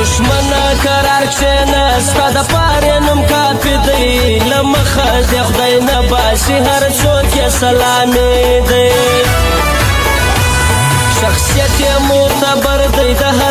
دشمنه قرار کښېنه ستا د پارې نوم کافي دی له مخه د خدای نه باسي هر څوک یې سلامي دی شخصیت یې معتبر دی د هر